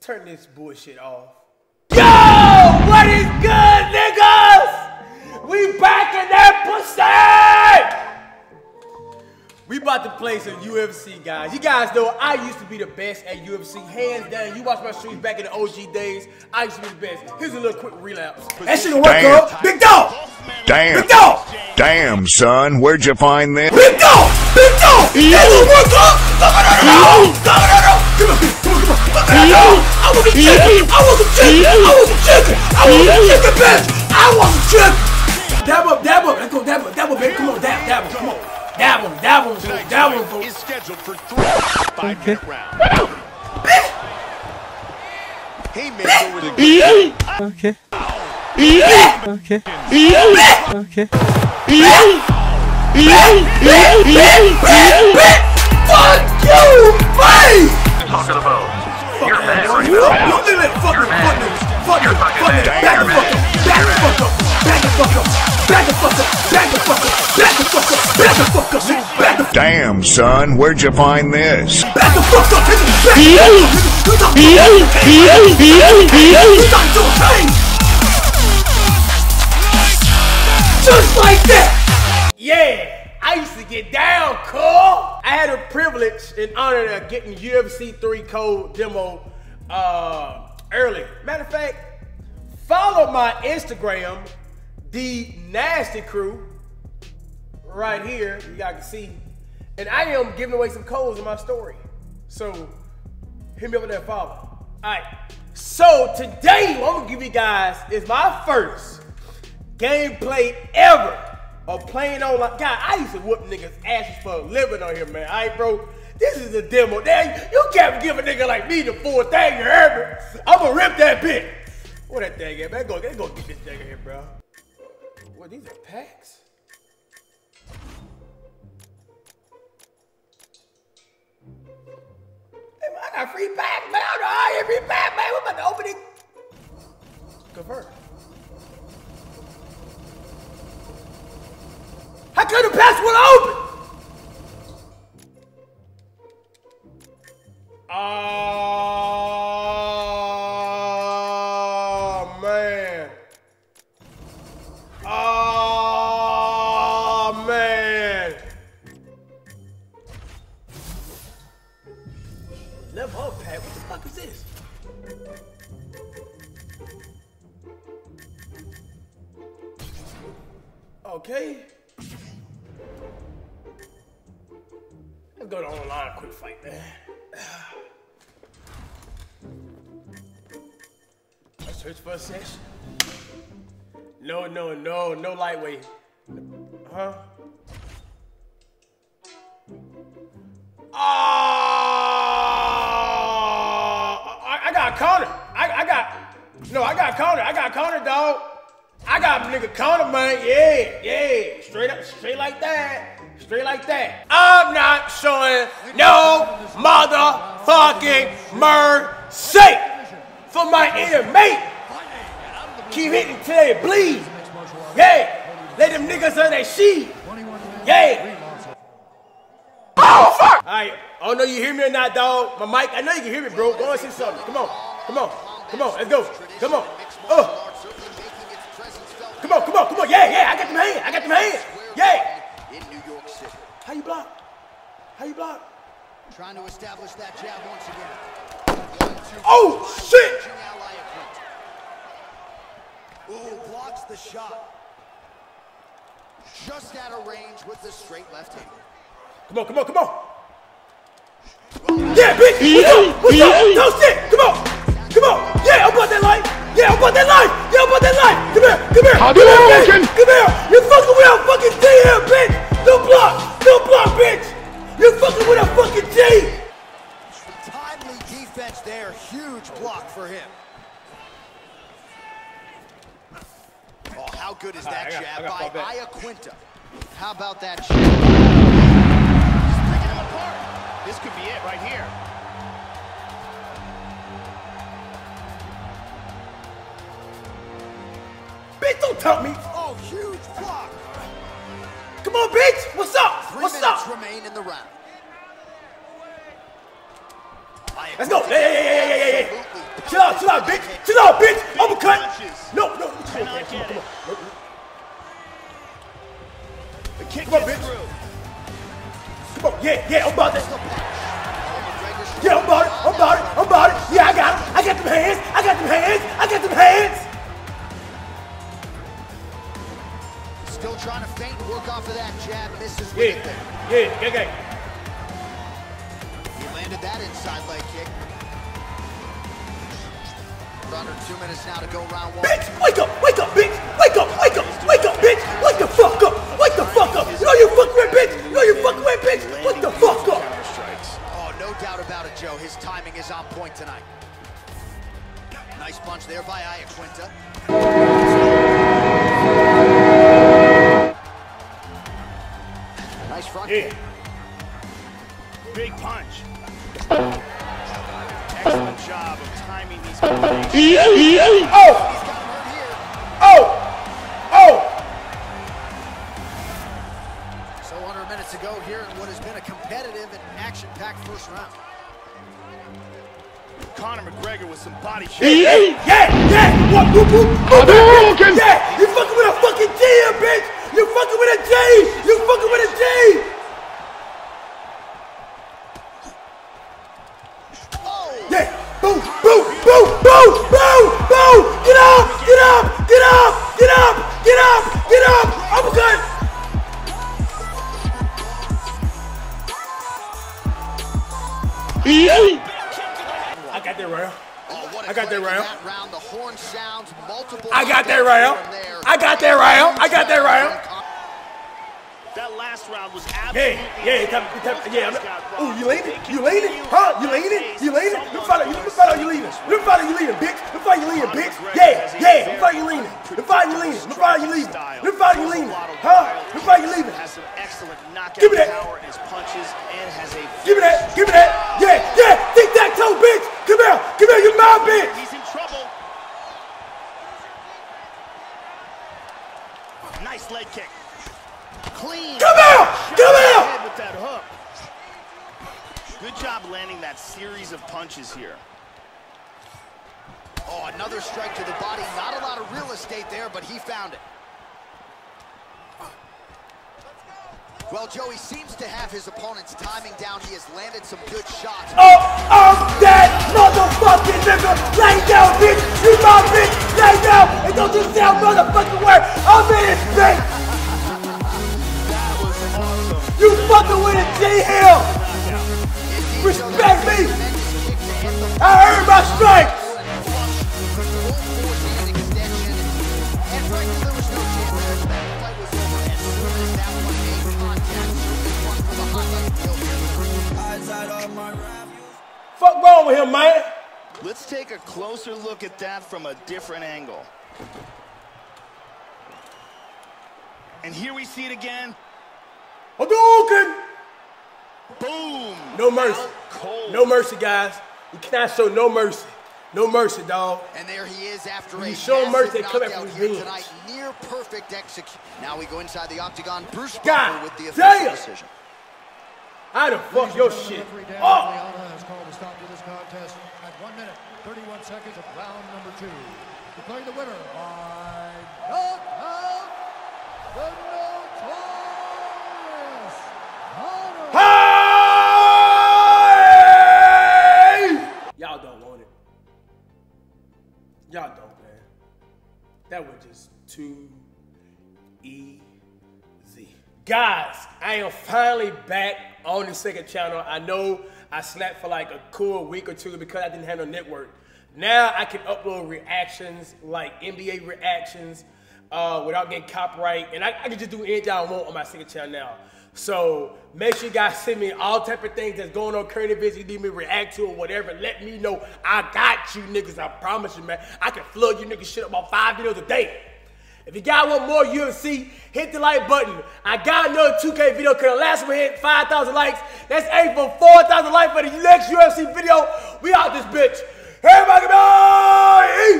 turn this bullshit off. Yo! What is good, niggas? We back in that pussy! We about to play some UFC, guys. You guys know I used to be the best at UFC, hands down. You watch my streams back in the OG days, I used to be the best. Here's a little quick relapse. That shit work, Damn. girl. Big dog! Damn. Big dog! Damn, son. Where'd you find this? Big dog! Big dog! That will work, girl! Come on, no, no, no! Come on, no, no! Come on, come I want some chicken! I want some chicken! I want some chicken! I want some chicken, bitch! I want some chicken! Dab up, dab up. Let's go, dab up, dab up, baby. Come on, dab, dab come on. Dab him, dab him, folks, dab him, folks. is scheduled for three five-minute rounds. Haymaker with a Okay. Okay. Okay. Fuck you, Damn, son. Where'd you find this? Back the fuck up, nigga! Back the fuck up, nigga! You talking to a pain! You talking to a pain! Just like that! Yeah! I used to get down, cool! I had a privilege and honor of getting UFC 3 code demo uh, early. Matter of fact, follow my Instagram, the Nasty Crew, right here. You guys can see. And I am giving away some codes in my story. So hit me up with that follow. Alright. So today what I'm gonna give you guys is my first gameplay ever of playing online. God, I used to whoop niggas asses for a living on here, man. Alright, bro. This is a demo. Damn, you can't give a nigga like me the full thing, you heard me? I'm gonna rip that bitch. Where that thing at, man? Go, go get this thing here, bro. What, these are packs? Got free pack, man. I got free pack, man. We're about to open it. Convert. How could the password open? Oh, Okay. Let's go to online quick fight, man. Let's search for a session. No, no, no, no lightweight. Huh? Oh, I, I got Conor. I, I got, no, I got Conor. I got Conor, dog. Got nigga Conor, man. Yeah, yeah. Straight up, straight like that. Straight like that. I'm not showing no motherfucking mercy for my inner mate. Keep hitting till they bleed. Yeah. Let them niggas on that sheet. Yeah. Oh, fuck! Alright, I don't know you hear me or not, dog. My mic, I know you can hear me, bro. Go and say something. Come on. Come on. Come on. Let's go. Come on. Oh. Come on, come on, come on. Yeah, yeah, I got them hands. I got them hands. Yeah. in New York City. How you block? How you block? Trying to establish that jab once again. Oh, shit! Pitching Al Iaquinta. Ooh, blocks the shot. Just out of range with the straight left hand. Come on, come on, come on. Yeah, bitch. What's up? What's up? No shit. Come on. Come on. Yeah, I'm about that life. Yeah, I'm about that life. Yeah, I'm about that life. Come here. Come here. Come here, bitch. Come here. You're fucking with a fucking T here, bitch. No block. No block, bitch. You're fucking with a fucking T. Timely defense there. Huge block for him. Oh, how good is that I got- I jab got by far back. Iaquinta? How about that jab? He's picking him apart. This could be it right here. Bitch, don't tell me. Oh, huge block. Come on, bitch. What's up? Three What's minutes up? remain in the round. Let's go. Yeah, yeah, yeah, yeah, yeah, yeah, yeah. Chill out, chill out, bitch. Chill out, bitch. Uppercut. No, no. Come on, Cannot man. get Come it. on, come on. The kick Come on, bitch. through. Come on. Yeah, yeah, I'm about that. McGregor's Yeah, I'm about it. I'm about it. I'm about it. Yeah, I got him. I got them hands. I got them hands. I got them hands. Still trying to feint and work off of that jab. Misses with Yeah, it there. yeah, yeah, yeah. He landed that inside leg kick. Under two minutes now to go round one. Bitch, wake up, wake up, bitch. Wake up, wake up, wake up, bitch. Wake the fuck up. Wake the fuck up. No, you fucking with, bitch. no, you fucking with, bitch. Wake the fuck up. Oh, no doubt about it, Joe. His timing is on point tonight. Nice punch there by Iaquinta. Nice front Yeah. kick. Big punch. Oh, He's got him hurt here. oh, oh. So under a minute to go here in what has been a competitive and action-packed first round. Conor McGregor with some body shots. Yeah, yeah, yeah. What, whoop, whoop, whoop, whoop. Yeah, you fucking with a fucking G, here, bitch. You fucking with a G. I got that round. Oh, what got that clinic round. That round. The horn sounds multiple. I got that knockouts round. here and there. I got that round. I got that round. That last round was Yeah, absolutely yeah, it come- it come- yeah. Ooh, you leaning? You leaning? Huh? You leaning? You leaning? Look follow you. Look follow you leaning. Look follow you leaning, bitch. Look follow you leaning, bitch. Yeah, yeah. Look follow you leaning. Look follow you leaning. Look follow you leaning. Look follow you leaning. Huh? Look follow you leaning. Has some excellent knockout Give me that. power in his punches and has a Give me that. Give me that. Yeah, yeah. Tic tac toe, bitch. Come here. Come here. You my bitch. He's in trouble. Nice leg kick. Clean. Come here. Come here. Head with that hook. Good job landing that series of punches here. Oh, another strike to the body. Not a lot of real estate there, but he found it. Well, Joey seems to have his opponent's timing down. He has landed some good shots. Oh, I'm that motherfucking nigga. Lay down, bitch. You my bitch. Lay down. And don't you say a motherfucking word. I'm in this bitch. That was awesome. You fucking with a G I earned my stripes. full force hand extension. And frankly, there was no chance there. That fight was over as soon as that one made contact. Certainly one for the highlight reel here. Fuck wrong with him, man? Let's take a closer look at that from a different angle. And here we see it again. Hadouken. Boom! No mercy. No mercy, guys. You cannot show no mercy. No mercy, dog. And there he is after When a you show massive mercy, come back knockout here revenge. tonight. Near perfect execution. Now we go inside the octagon. Bruce God Buffer with the damn. official decision. I done fuck your shit. Referee Oh, has called a stop to this contest at 1 minute, 31 seconds of round number two. Declaring the winner by knockout, finally back on the second channel. I know I slept for like a cool week or two because I didn't have no network. Now I can upload reactions like NBA reactions uh, without getting copyright, and I, I can just do anything I want on my second channel now. So make sure you guys send me all type of things that's going on current events you need me to react to or whatever. Let me know. I got you niggas. I promise you, man. I can flood you niggas shit up about five videos a day. If you guys want more UFC, hit the like button. I got another 2K video because the last one hit 5,000 likes. That's A aim for 4,000 likes for the next UFC video. We out this bitch. Everybody, bye!